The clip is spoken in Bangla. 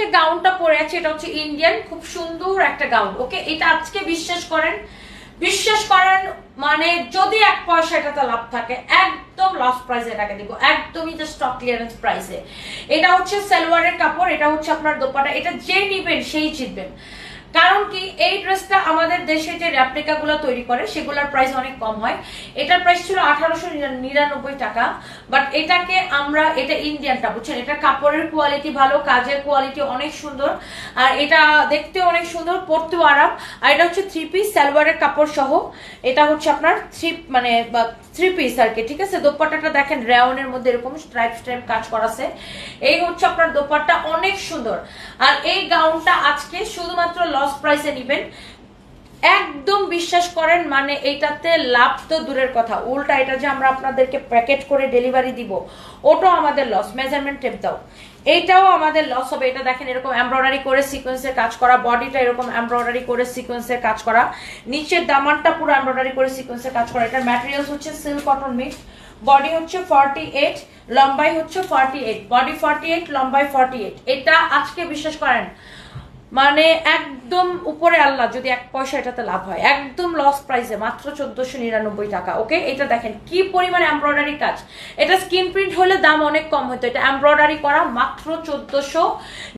যে গাউনটা পরে আছে, এটা হচ্ছে ইন্ডিয়ান খুব সুন্দর একটা গাউন। ওকে, এটা আজকে বিশ্বাস করেন? বিশ্বাস করেন মানে যদি এক পয়সা এটাতে লাভ থাকে, একদম লস প্রাইসে এটাকে দিব, একদমই যে স্টক ক্লিয়ারেন্স প্রাইসে এটা হচ্ছে সালোয়ারের কাপড়, এটা হচ্ছে আপনার দোপাটা এটা যে নিবেন সেই জিতবেন। কারণ কি, এই ড্রেসটা আমাদের দেশে যে র্যাপ্লিকাগুলো তৈরি করে, সেগুলোর প্রাইস অনেক কম হয়। এটার প্রাইস ছিল আঠারোশো নিরানব্বই টাকা বাট এটাকে আমরা, এটা ইন্ডিয়ানটা বুঝছেন? এটা কাপড়ের কোয়ালিটি ভালো, কাজের কোয়ালিটি অনেক সুন্দর, আর এটা দেখতে অনেক সুন্দর, পরতেও আরাম, আর এটা হচ্ছে থ্রি পিস সালোয়ারের কাপড় সহ। এটা হচ্ছে আপনার থ্রি মানে থ্রি পিস আর কি, ঠিক আছে? দোপাট্টাটা দেখেন রেওনের মধ্যে এরকম স্ট্রাইপ স্ট্রাইপ কাজ করাছে এই হচ্ছে আপনার দোপাট্টা, অনেক সুন্দর। আর এই গাউনটা আজকে শুধুমাত্র লস প্রাইসে নিবেন। একদম বিশ্বাস করেন মানে এইটাতে লাভ তো দূরের কথা। উল্টা এটা যে আমরা আপনাদেরকে প্যাকেট করে ডেলিভারি দিব, ওটাও আমাদের লস। মেজারমেন্ট টেপ দাও। এইটাও আমাদের লস হবে। এটা দেখেন এরকম এমব্রয়ডারি করে সিকোয়েন্সের কাজ করা বডিটা এরকম এমব্রয়ডারি করে সিকোয়েন্সের কাজ করা, নিচের দামানটা পুরো এমব্রয়ডারি করে সিকোয়েন্সের কাজ করা। এটার ম্যাটেরিয়ালস হচ্ছে সিল্ক কটন মিক্স বডি হচ্ছে ফর্টি এইট লম্বাই হচ্ছে forty eight body forty eight লম্বাই forty eight এটা আজকে বিশ্বাস করেন মানে একদম উপরে আল্লাহ, যদি এক পয়সা এটাতে লাভ হয়। একদম লস প্রাইসে মাত্র চোদ্দশো নিরানব্বই টাকা, ওকে? এটা দেখেন, কি পরিমাণে এমব্রয়ডারি কাজ। এটা স্কিন প্রিন্ট হলে দাম অনেক কম হতো এটা এমব্রয়ডারি করা মাত্র চোদ্দশো